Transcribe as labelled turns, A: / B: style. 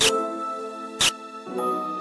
A: you